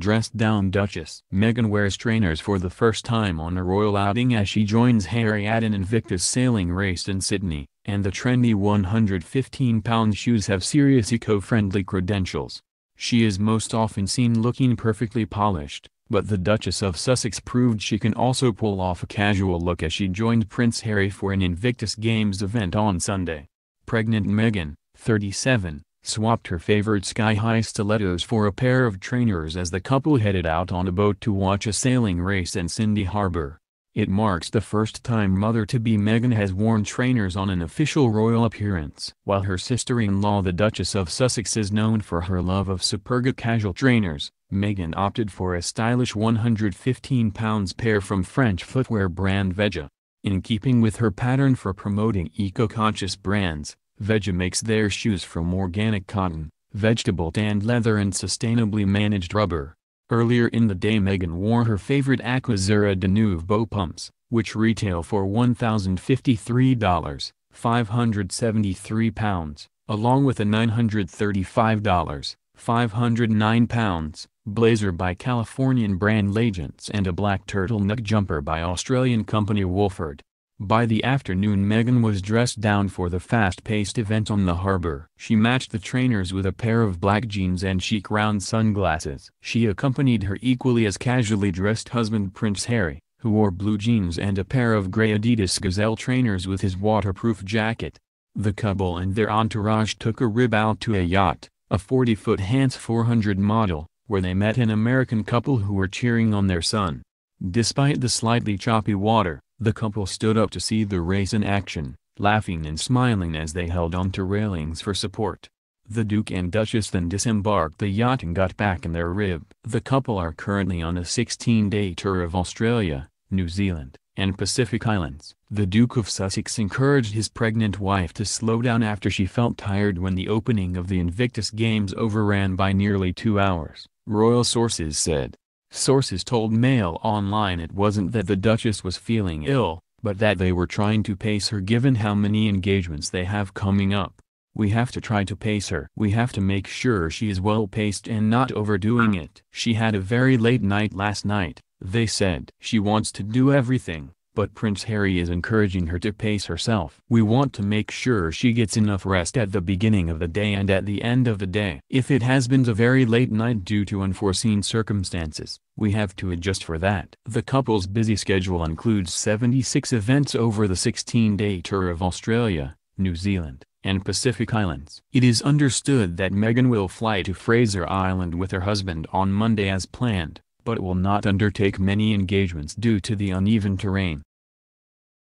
Dressed down Duchess Meghan wears trainers for the first time on a royal outing as she joins Harry at an Invictus sailing race in Sydney, and the trendy 115-pound shoes have serious eco-friendly credentials. She is most often seen looking perfectly polished, but the Duchess of Sussex proved she can also pull off a casual look as she joined Prince Harry for an Invictus Games event on Sunday. Pregnant Meghan, 37, swapped her favorite sky-high stilettos for a pair of trainers as the couple headed out on a boat to watch a sailing race in Sydney Harbour. It marks the first time mother-to-be Meghan has worn trainers on an official royal appearance. While her sister-in-law the Duchess of Sussex is known for her love of Superga casual trainers, Meghan opted for a stylish 115 pounds pair from French footwear brand Veja. In keeping with her pattern for promoting eco-conscious brands, Veja makes their shoes from organic cotton, vegetable tanned leather and sustainably managed rubber. Earlier in the day Meghan wore her favorite Aquazzura Deneuve pumps, which retail for $1,053, 573 pounds, along with a $935, 509 pounds, blazer by Californian brand Legends and a black turtleneck jumper by Australian company Wolford. By the afternoon Meghan was dressed down for the fast-paced event on the harbour. She matched the trainers with a pair of black jeans and chic round sunglasses. She accompanied her equally as casually dressed husband Prince Harry, who wore blue jeans and a pair of grey Adidas Gazelle trainers with his waterproof jacket. The couple and their entourage took a rib out to a yacht, a 40-foot Hanse 400 model, where they met an American couple who were cheering on their son. Despite the slightly choppy water, the couple stood up to see the race in action, laughing and smiling as they held onto railings for support. The Duke and Duchess then disembarked the yacht and got back in their rib. The couple are currently on a 16-day tour of Australia, New Zealand, and Pacific Islands. The Duke of Sussex encouraged his pregnant wife to slow down after she felt tired when the opening of the Invictus Games overran by nearly two hours, royal sources said. Sources told Mail Online it wasn't that the Duchess was feeling ill, but that they were trying to pace her given how many engagements they have coming up. We have to try to pace her. We have to make sure she is well paced and not overdoing it. She had a very late night last night, they said. She wants to do everything, but Prince Harry is encouraging her to pace herself. We want to make sure she gets enough rest at the beginning of the day and at the end of the day. If it has been a very late night due to unforeseen circumstances, we have to adjust for that. The couple's busy schedule includes 76 events over the 16-day tour of Australia, New Zealand, and Pacific Islands. It is understood that Meghan will fly to Fraser Island with her husband on Monday as planned but will not undertake many engagements due to the uneven terrain.